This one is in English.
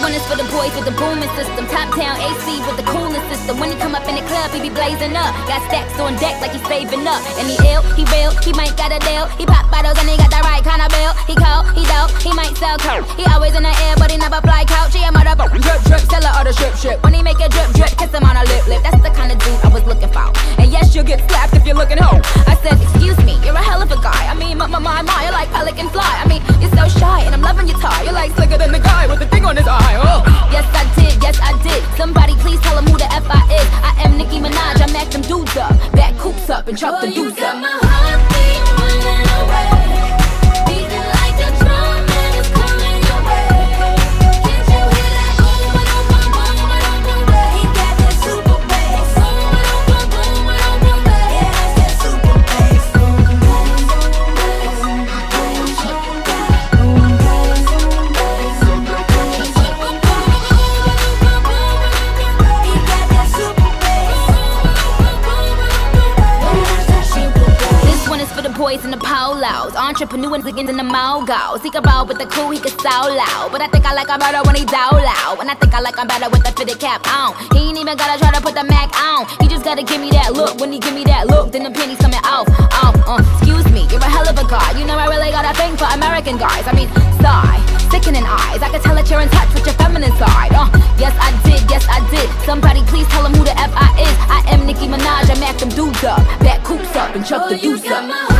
one is for the boys with the booming system. Top town AC with the coolest system. When he come up in the club, he be blazing up. Got stacks on deck like he's saving up. And he ill, he real, he might got a deal. He pop bottles and he got the right kind of bill. He cold, he dope, he might sell coke. He always in the air, but he never fly couch. He a motherfucker drip drip, seller or the strip strip. When he make a drip drip, kiss him on a lip lip. That's the kind of dude I was looking for. And yes, you'll get slapped if you're looking home. I said, excuse me, you're a hell of a guy. I mean, my my my, my you're like pelican fly. I mean, you're so shy, and I'm loving your tie. You're like slicker than up and chop the dudes up. Boys in the polos, entrepreneurs again in the mogos. He can roll with the cool, he can so loud. But I think I like him better when he down loud. And I think I like him better with the fitted cap on. He ain't even gotta try to put the Mac on. He just gotta give me that look. When he give me that look, then the pennies coming off. Off, uh, excuse me, you're a hell of a guy. You know I really got a thing for American guys. I mean, sigh, sickening eyes. I can tell that you're in touch with your feminine side. Uh, yes I did, yes I did. Somebody please tell him who the F I is. I am Nicki Minaj, I mac them dudes up. Back coops up and chuck the Oh, you deuce up.